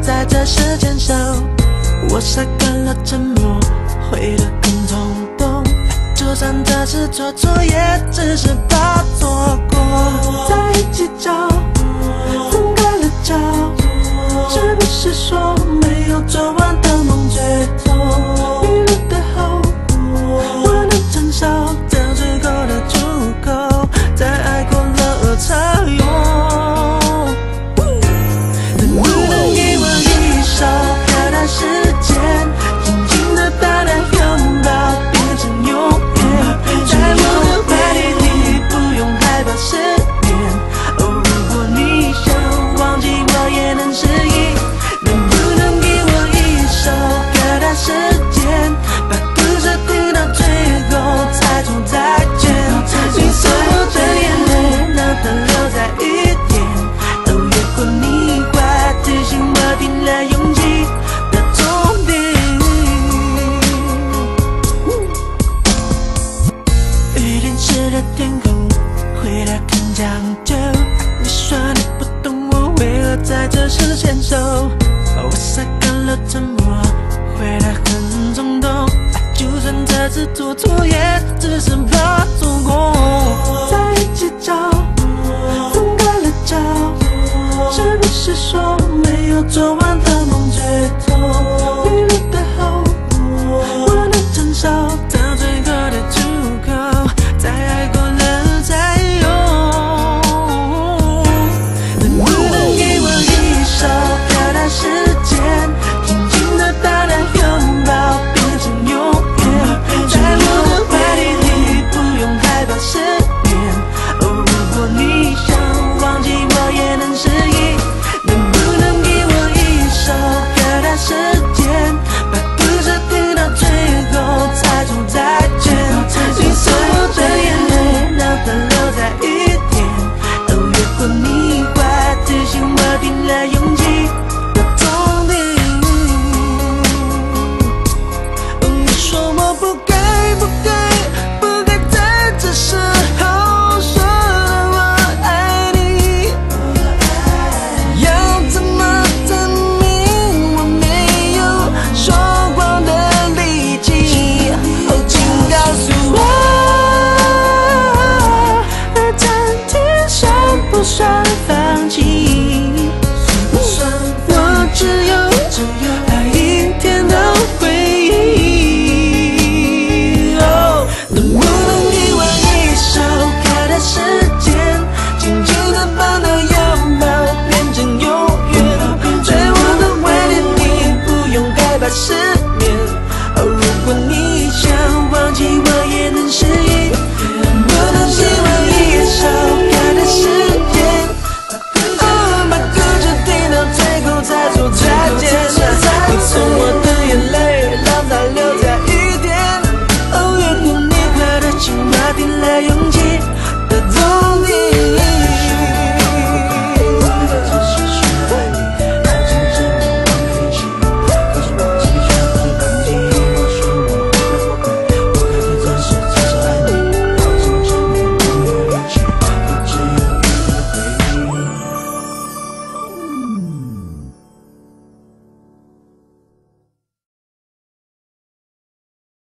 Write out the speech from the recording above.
在这时牵手？我晒干了沉默，回得更冲就算这是做错，也只是怕错过。在一起就分开了就，是不是说没有做完是牵手。我晒干了沉默，回来很冲动。就算这次做错，也只是怕错过。在一起找，分开了找，是不是说没有做完的？失眠。